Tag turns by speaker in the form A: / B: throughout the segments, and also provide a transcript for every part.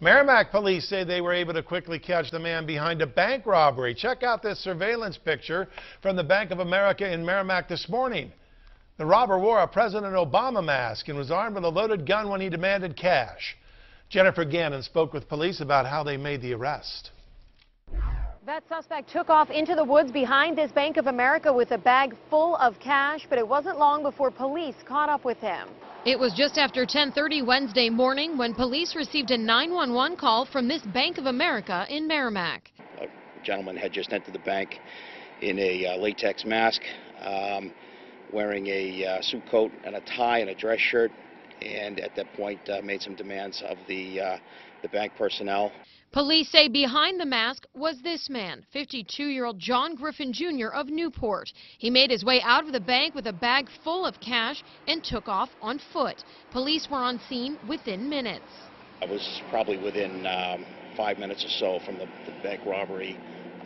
A: Merrimack police say they were able to quickly catch the man behind a bank robbery. Check out this surveillance picture from the Bank of America in Merrimack this morning. The robber wore a President Obama mask and was armed with a loaded gun when he demanded cash. Jennifer Gannon spoke with police about how they made the arrest.
B: That suspect took off into the woods behind this Bank of America with a bag full of cash, but it wasn't long before police caught up with him.
C: It was just after 10:30 Wednesday morning when police received a 911 call from this Bank of America in Merrimack.
D: A gentleman had just entered the bank in a uh, latex mask, um, wearing a uh, suit coat and a tie and a dress shirt, and at that point uh, made some demands of the uh, the bank personnel.
C: Police say behind the mask was this man, 52-year-old John Griffin Jr. of Newport. He made his way out of the bank with a bag full of cash and took off on foot. Police were on scene within minutes.
D: I was probably within um, five minutes or so from the, the bank robbery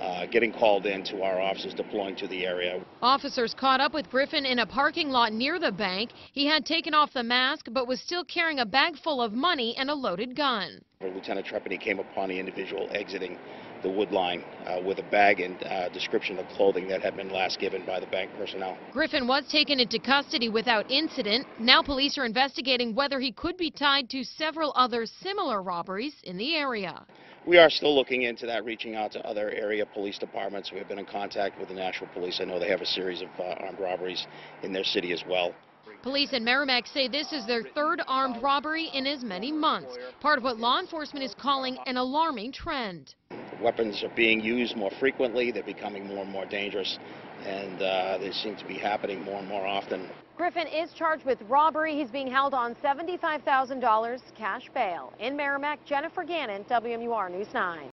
D: uh, getting called in to our officers deploying to the area.
C: Officers caught up with Griffin in a parking lot near the bank. He had taken off the mask but was still carrying a bag full of money and a loaded gun.
D: Lieutenant Trepani came upon the individual exiting the wood line uh, with a bag and uh, description of clothing that had been last given by the bank personnel.
C: Griffin was taken into custody without incident. Now police are investigating whether he could be tied to several other similar robberies in the area.
D: We are still looking into that, reaching out to other area police departments. We have been in contact with the Nashua Police. I know they have a series of uh, armed robberies in their city as well.
C: Police in Merrimack say this is their third armed robbery in as many months, part of what law enforcement is calling an alarming trend.
D: Weapons are being used more frequently. They're becoming more and more dangerous, and uh, they seem to be happening more and more often.
B: Griffin is charged with robbery. He's being held on $75,000 cash bail. In Merrimack, Jennifer Gannon, WMUR News 9.